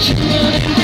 Shit,